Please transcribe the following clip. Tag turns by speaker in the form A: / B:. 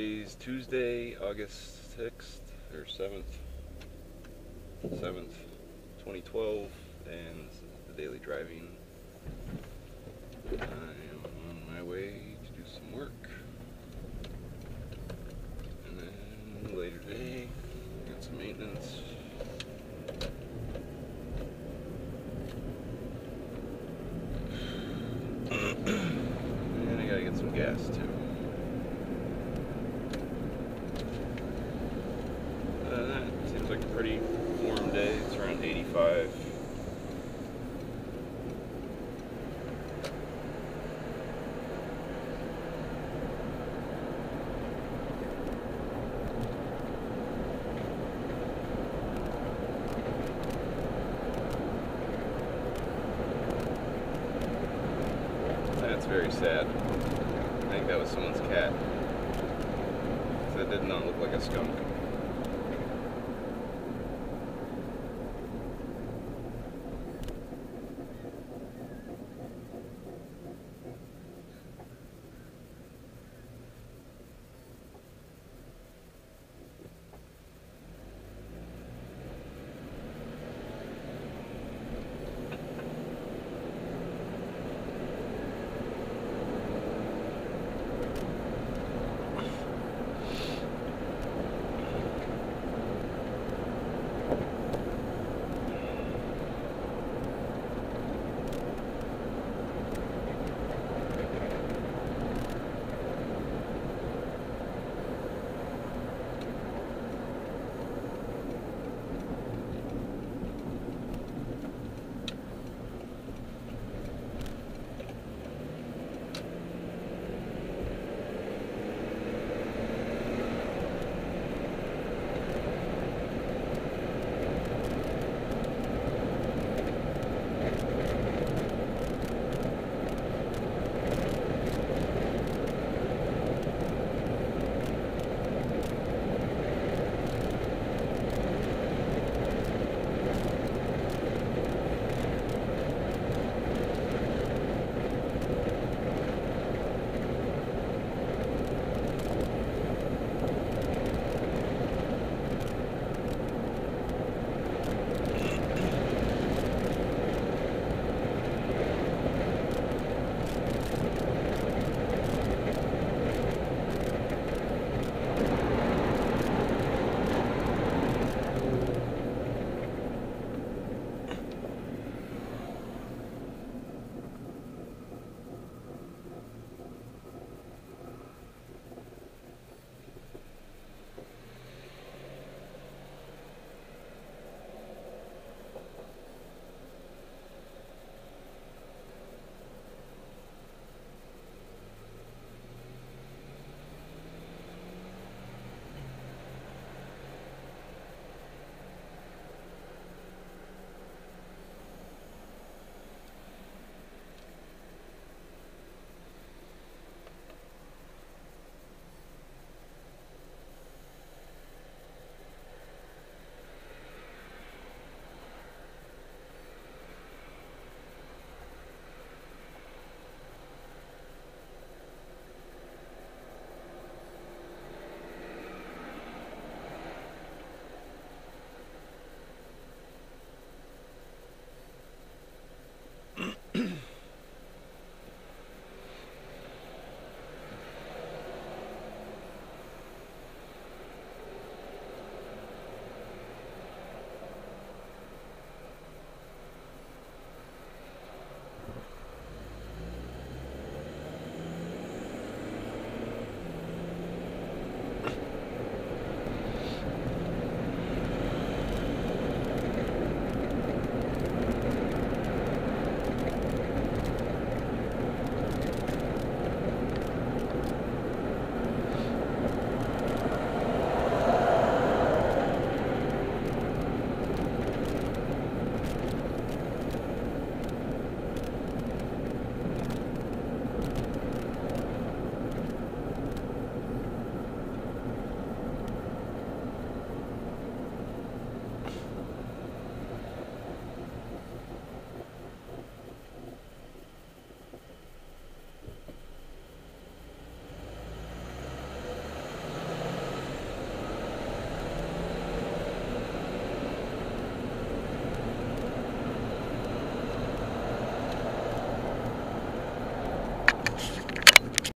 A: Today's Tuesday, August 6th or 7th, 7th, 2012, and this is the daily driving. I am on my way to do some work. And then later today, got some maintenance. and I gotta get some gas too. 85. That's very sad. I think that was someone's cat. That did not look like a skunk.